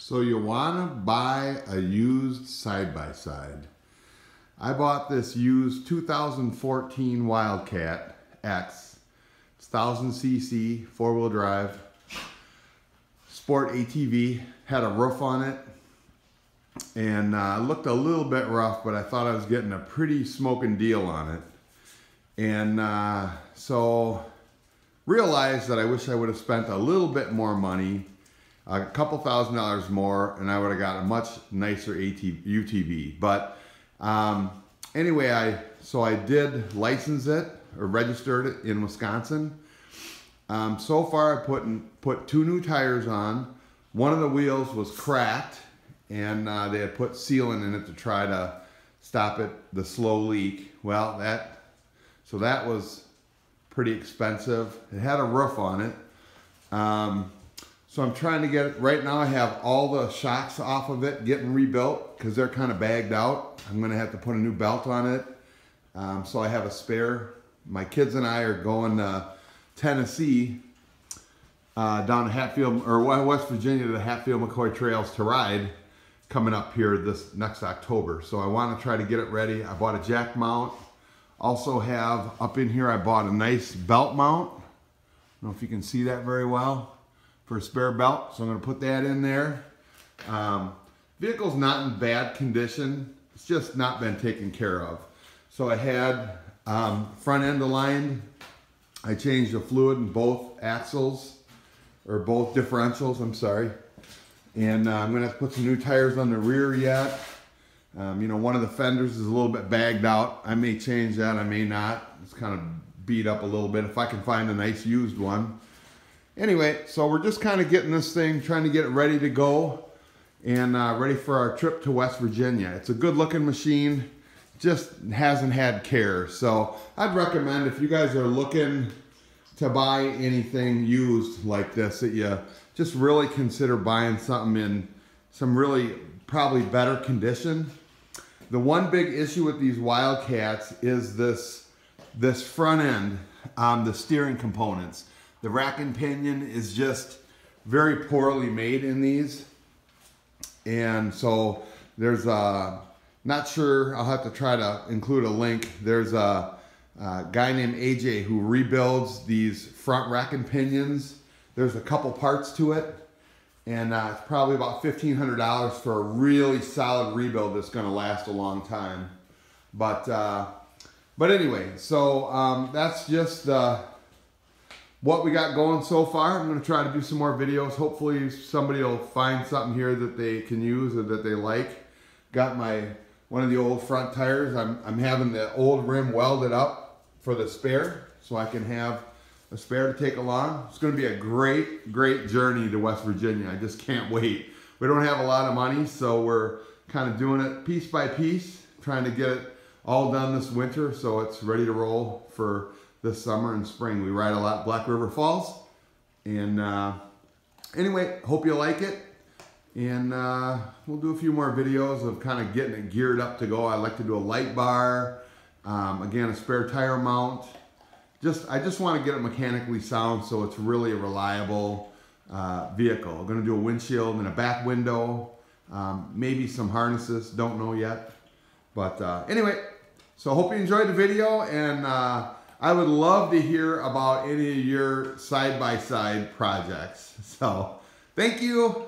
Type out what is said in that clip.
So you want to buy a used side-by-side. I bought this used 2014 Wildcat X. It's 1000cc, four-wheel drive, sport ATV, had a roof on it, and uh, looked a little bit rough, but I thought I was getting a pretty smoking deal on it. And uh, so realized that I wish I would have spent a little bit more money a couple thousand dollars more and I would have got a much nicer ATV, UTV. But um, anyway, I so I did license it or registered it in Wisconsin. Um, so far, I put in, put two new tires on. One of the wheels was cracked, and uh, they had put sealant in it to try to stop it the slow leak. Well, that so that was pretty expensive. It had a roof on it. Um, so I'm trying to get it, right now I have all the shocks off of it getting rebuilt because they're kind of bagged out. I'm gonna have to put a new belt on it. Um, so I have a spare. My kids and I are going to Tennessee uh, down to Hatfield, or West Virginia to the Hatfield McCoy Trails to ride coming up here this next October. So I wanna try to get it ready. I bought a jack mount. Also have up in here, I bought a nice belt mount. I don't know if you can see that very well for a spare belt. So I'm gonna put that in there. Um, vehicle's not in bad condition. It's just not been taken care of. So I had um, front end aligned. I changed the fluid in both axles or both differentials, I'm sorry. And uh, I'm gonna put some new tires on the rear yet. Um, you know, one of the fenders is a little bit bagged out. I may change that, I may not. It's kind of beat up a little bit if I can find a nice used one. Anyway, so we're just kind of getting this thing, trying to get it ready to go and uh, ready for our trip to West Virginia. It's a good looking machine, just hasn't had care. So I'd recommend if you guys are looking to buy anything used like this, that you just really consider buying something in some really probably better condition. The one big issue with these Wildcats is this, this front end, um, the steering components. The rack and pinion is just very poorly made in these. And so there's a, not sure, I'll have to try to include a link. There's a, a guy named AJ who rebuilds these front rack and pinions. There's a couple parts to it. And uh, it's probably about $1,500 for a really solid rebuild that's gonna last a long time. But, uh, but anyway, so um, that's just uh, what we got going so far. I'm going to try to do some more videos. Hopefully somebody will find something here that they can use or that they like. Got my one of the old front tires. I'm, I'm having the old rim welded up for the spare so I can have a spare to take along. It's going to be a great, great journey to West Virginia. I just can't wait. We don't have a lot of money, so we're kind of doing it piece by piece, trying to get it all done this winter so it's ready to roll for this summer and spring. We ride a lot Black River Falls. And uh, anyway, hope you like it. And uh, we'll do a few more videos of kind of getting it geared up to go. I like to do a light bar, um, again, a spare tire mount. Just, I just want to get it mechanically sound so it's really a reliable uh, vehicle. I'm going to do a windshield and a back window, um, maybe some harnesses, don't know yet. But uh, anyway, so hope you enjoyed the video and uh, I would love to hear about any of your side-by-side projects. So thank you.